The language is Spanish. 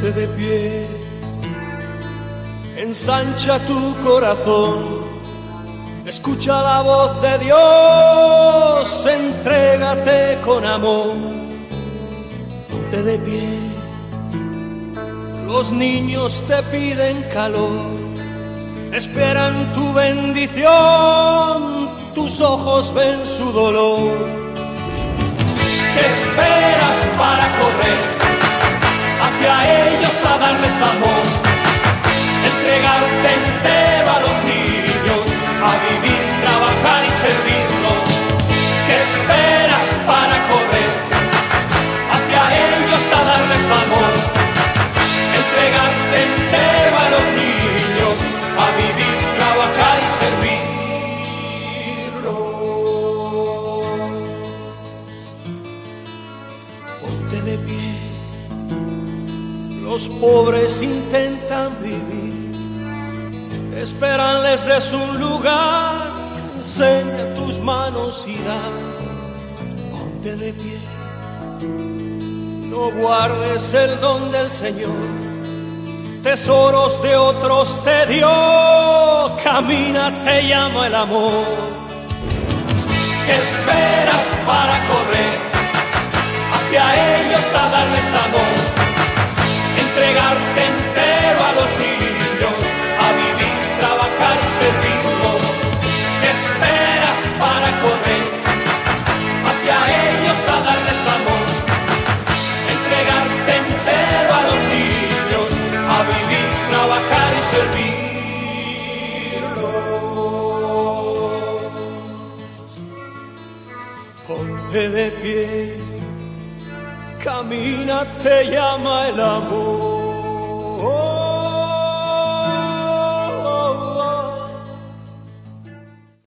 Ponte de pie, ensancha tu corazón, escucha la voz de Dios, entrégate con amor. Ponte de pie, los niños te piden calor, esperan tu bendición, tus ojos ven su dolor. ¿Qué amor, entregarte entero a los niños, a vivir, trabajar y servirlos. ¿Qué esperas para correr hacia ellos a darles amor, entregarte entero a los niños, a vivir, trabajar y servirlos? Ponte de pie los pobres intentan vivir, esperanles de su lugar, enseña tus manos y da, ponte de pie, no guardes el don del Señor, tesoros de otros te dio, camina, te llama el amor. ¿Qué esperas para correr Ponte de pie camina, te llama el amor.